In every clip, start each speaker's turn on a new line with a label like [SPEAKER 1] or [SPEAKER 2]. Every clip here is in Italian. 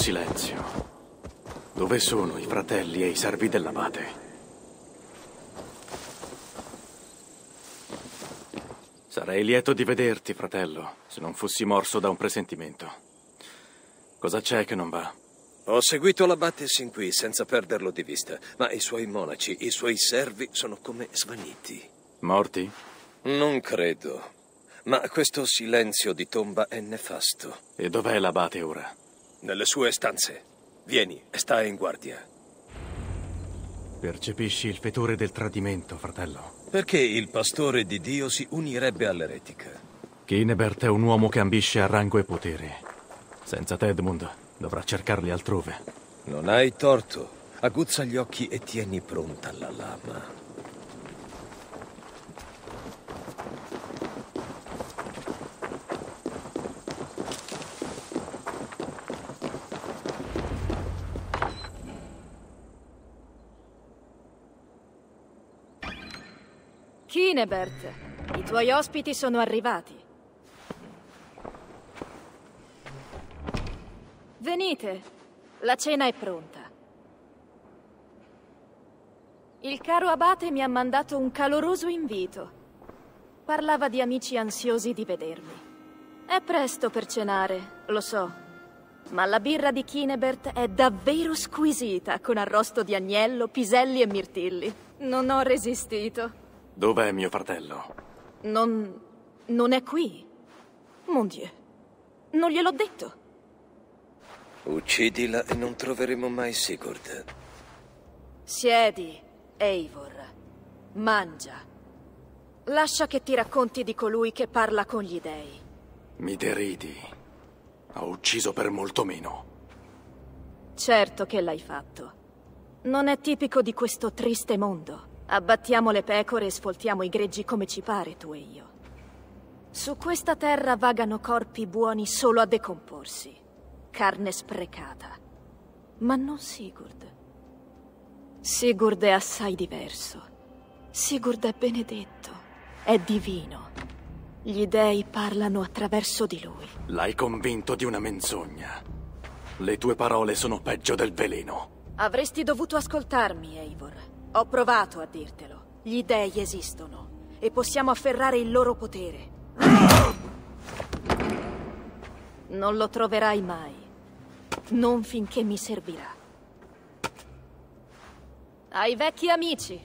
[SPEAKER 1] Silenzio. Dove sono i fratelli e i servi dell'abate? Sarei lieto di vederti, fratello, se non fossi morso da un presentimento. Cosa c'è che non va?
[SPEAKER 2] Ho seguito l'abate sin qui senza perderlo di vista, ma i suoi monaci, i suoi servi sono come svaniti.
[SPEAKER 1] Morti?
[SPEAKER 2] Non credo. Ma questo silenzio di tomba è nefasto.
[SPEAKER 1] E dov'è l'abate ora?
[SPEAKER 2] Nelle sue stanze. Vieni sta in guardia.
[SPEAKER 1] Percepisci il fetore del tradimento, fratello.
[SPEAKER 2] Perché il pastore di Dio si unirebbe all'eretica?
[SPEAKER 1] Kinebert è un uomo che ambisce a rango e potere. Senza Tedmund dovrà cercarli altrove.
[SPEAKER 2] Non hai torto. Aguzza gli occhi e tieni pronta la lama.
[SPEAKER 3] Kinebert, i tuoi ospiti sono arrivati. Venite, la cena è pronta. Il caro abate mi ha mandato un caloroso invito. Parlava di amici ansiosi di vedermi. È presto per cenare, lo so. Ma la birra di Kinebert è davvero squisita, con arrosto di agnello, piselli e mirtilli. Non ho resistito.
[SPEAKER 1] Dov'è mio fratello?
[SPEAKER 3] Non... non è qui. Mon Dieu. Non gliel'ho detto.
[SPEAKER 2] Uccidila e non troveremo mai Sigurd.
[SPEAKER 3] Siedi, Eivor. Mangia. Lascia che ti racconti di colui che parla con gli dei.
[SPEAKER 1] Mi deridi. Ho ucciso per molto meno.
[SPEAKER 3] Certo che l'hai fatto. Non è tipico di questo triste mondo. Abbattiamo le pecore e sfoltiamo i greggi come ci pare, tu e io. Su questa terra vagano corpi buoni solo a decomporsi. Carne sprecata. Ma non Sigurd. Sigurd è assai diverso. Sigurd è benedetto. È divino. Gli dei parlano attraverso di lui.
[SPEAKER 1] L'hai convinto di una menzogna. Le tue parole sono peggio del veleno.
[SPEAKER 3] Avresti dovuto ascoltarmi, Eivor. Ho provato a dirtelo. Gli dei esistono e possiamo afferrare il loro potere. Non lo troverai mai. Non finché mi servirà. Ai vecchi amici.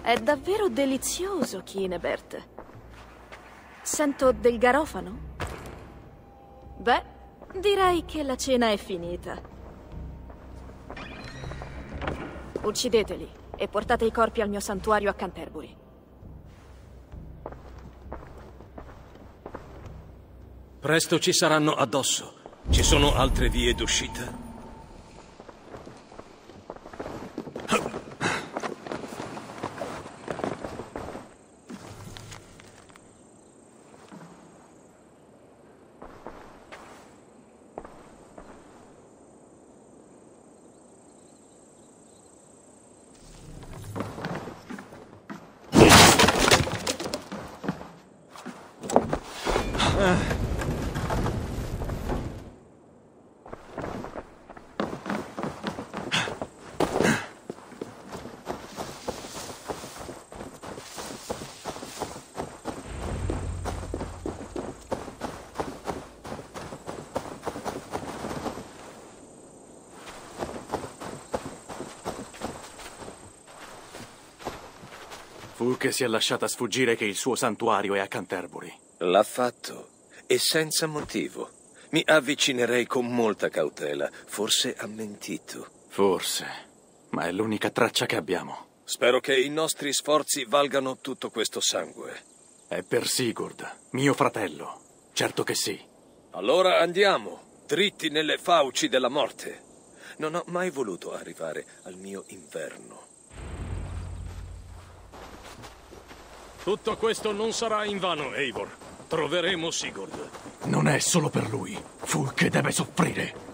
[SPEAKER 3] È davvero delizioso, Kinebert. Sento del garofano? Beh, direi che la cena è finita. Uccideteli e portate i corpi al mio santuario a Canterbury.
[SPEAKER 2] Presto ci saranno addosso. Ci sono altre vie d'uscita?
[SPEAKER 1] Fu che si è lasciata sfuggire che il suo santuario è a Canterbury.
[SPEAKER 2] L'ha fatto. E senza motivo. Mi avvicinerei con molta cautela. Forse ha mentito.
[SPEAKER 1] Forse. Ma è l'unica traccia che abbiamo.
[SPEAKER 2] Spero che i nostri sforzi valgano tutto questo sangue.
[SPEAKER 1] È per Sigurd, mio fratello. Certo che sì.
[SPEAKER 2] Allora andiamo, dritti nelle fauci della morte. Non ho mai voluto arrivare al mio inverno.
[SPEAKER 4] Tutto questo non sarà invano, Eivor. Troveremo Sigurd.
[SPEAKER 1] Non è solo per lui. Fu che deve soffrire.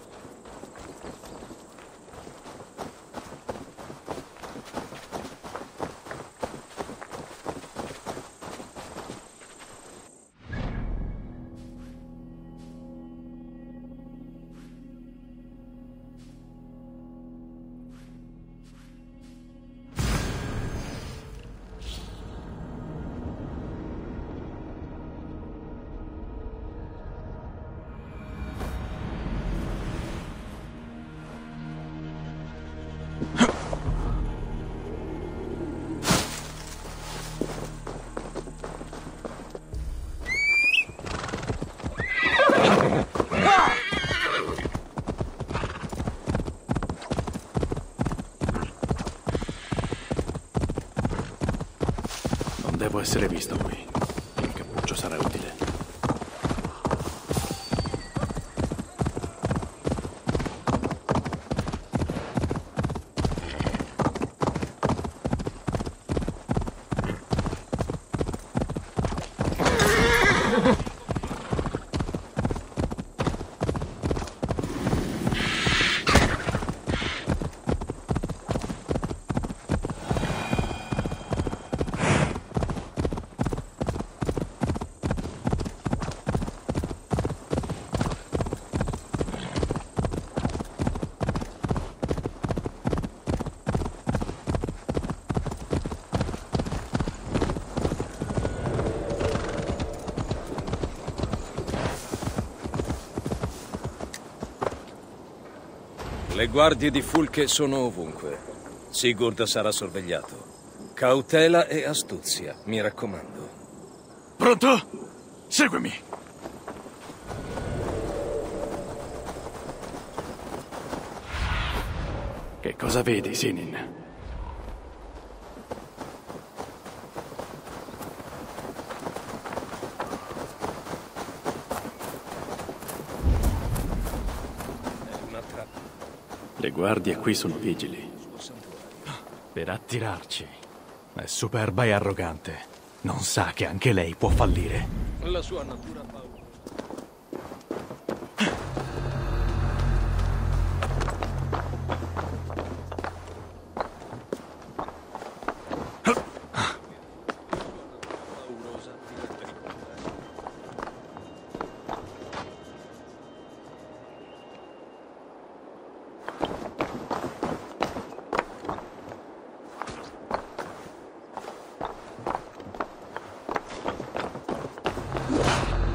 [SPEAKER 1] Devo essere visto qui. Il cappuccio sarà utile.
[SPEAKER 2] Le guardie di Fulke sono ovunque. Sigurd sarà sorvegliato. Cautela e astuzia, mi raccomando.
[SPEAKER 1] Pronto? Seguimi. Che cosa vedi, Sinin?
[SPEAKER 2] È una trappola.
[SPEAKER 1] Le guardie qui sono vigili. Per attirarci. È superba e arrogante. Non sa che anche lei può fallire.
[SPEAKER 2] La sua natura paura.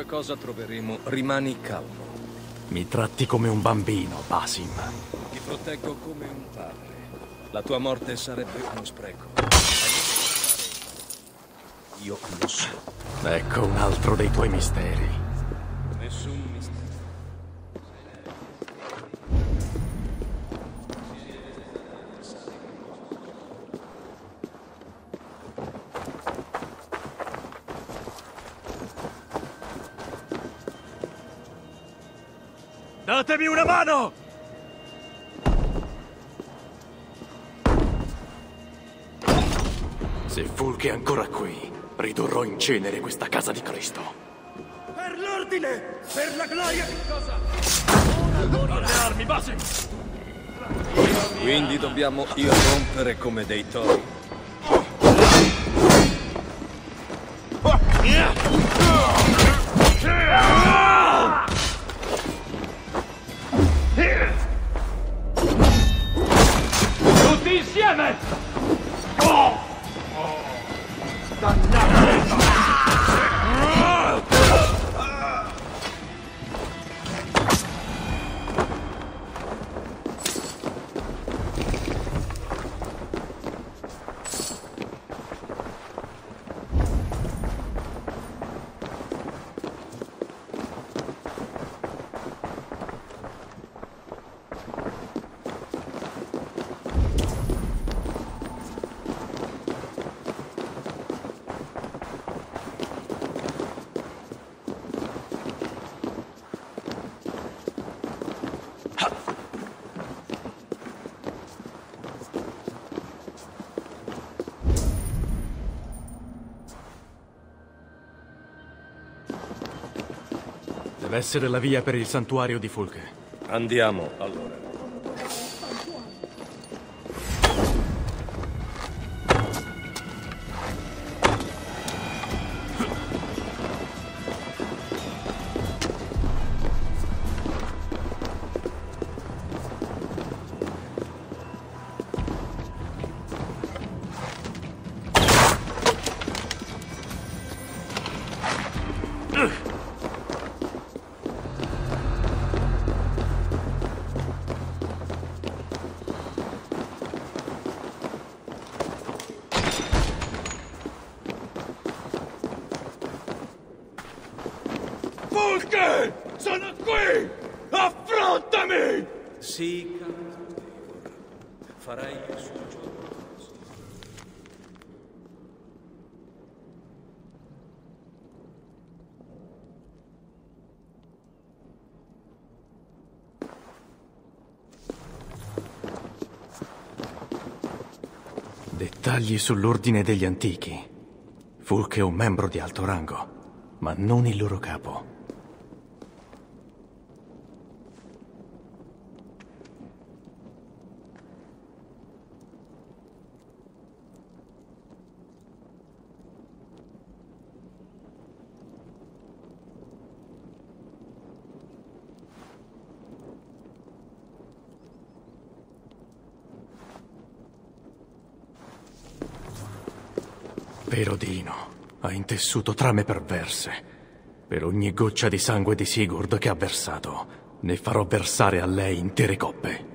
[SPEAKER 2] Qualunque cosa troveremo, rimani calmo.
[SPEAKER 1] Mi tratti come un bambino, Basim.
[SPEAKER 2] Ti proteggo come un padre. La tua morte sarebbe uno spreco. Io lo so.
[SPEAKER 1] Ecco un altro dei tuoi misteri.
[SPEAKER 2] Nessun mistero.
[SPEAKER 1] Datemi una mano! Se Fulk è ancora qui, ridurrò in cenere questa casa di Cristo.
[SPEAKER 5] Per l'ordine! Per la gloria di cosa?
[SPEAKER 1] Le armi, Basim!
[SPEAKER 2] Quindi dobbiamo irrompere come dei tori.
[SPEAKER 5] 地陷门。
[SPEAKER 1] Deve essere la via per il santuario di Fulke.
[SPEAKER 2] Andiamo, allora.
[SPEAKER 5] Fulke! Sono qui! Affrontami!
[SPEAKER 2] Sì, Eivor. Farai il suo gioco.
[SPEAKER 1] Dettagli sull'ordine degli antichi. Fulke è un membro di alto rango, ma non il loro capo. Perodino ha intessuto trame perverse. Per ogni goccia di sangue di Sigurd che ha versato, ne farò versare a lei intere coppe.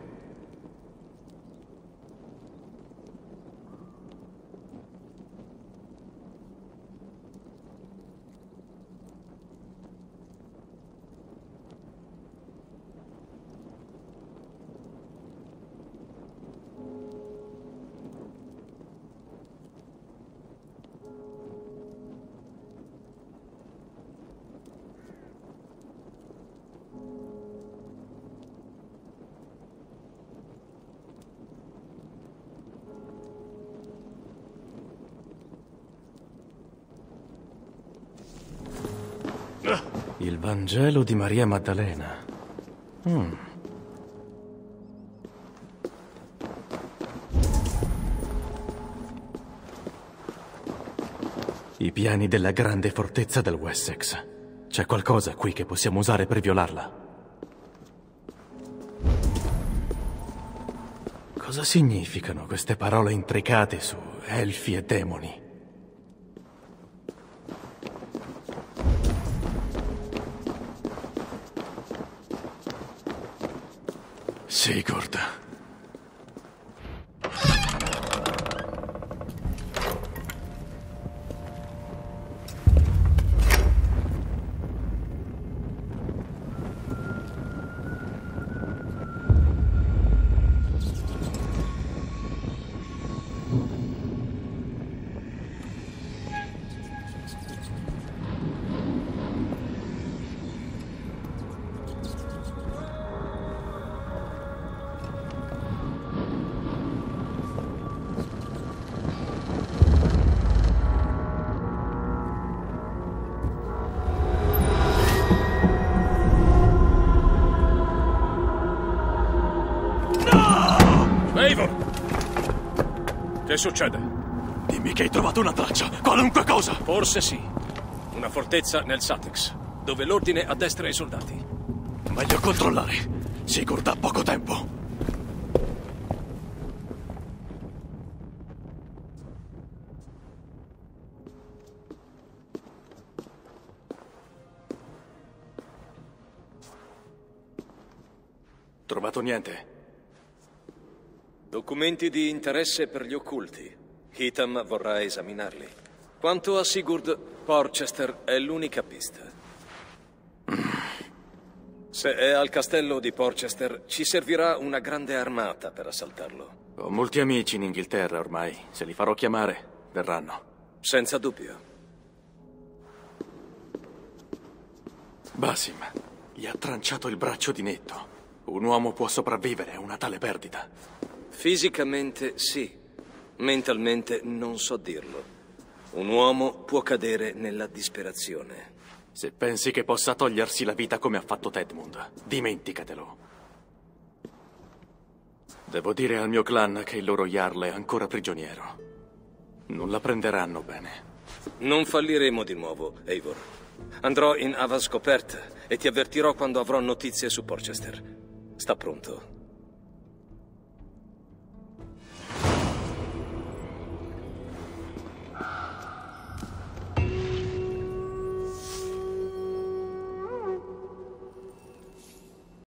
[SPEAKER 1] Il Vangelo di Maria Maddalena. Mm. I piani della grande fortezza del Wessex. C'è qualcosa qui che possiamo usare per violarla. Cosa significano queste parole intricate su elfi e demoni? Sigurd.
[SPEAKER 4] Che succede?
[SPEAKER 1] Dimmi che hai trovato una traccia, qualunque cosa!
[SPEAKER 4] Forse sì. Una fortezza nel Satex, dove l'ordine addestra i soldati.
[SPEAKER 1] Meglio controllare. Sigurd ha poco tempo. Trovato niente.
[SPEAKER 2] Documenti di interesse per gli occulti. Hitam vorrà esaminarli. Quanto a Sigurd, Porchester è l'unica pista. Se è al castello di Porchester, ci servirà una grande armata per assaltarlo.
[SPEAKER 1] Ho molti amici in Inghilterra ormai. Se li farò chiamare, verranno.
[SPEAKER 2] Senza dubbio.
[SPEAKER 1] Basim gli ha tranciato il braccio di netto. Un uomo può sopravvivere a una tale perdita.
[SPEAKER 2] Fisicamente sì, mentalmente non so dirlo. Un uomo può cadere nella disperazione.
[SPEAKER 1] Se pensi che possa togliersi la vita come ha fatto Tedmund, dimenticatelo. Devo dire al mio clan che il loro Jarl è ancora prigioniero. Non la prenderanno bene.
[SPEAKER 2] Non falliremo di nuovo, Eivor. Andrò in Ava Scopert e ti avvertirò quando avrò notizie su Porchester. Sta pronto.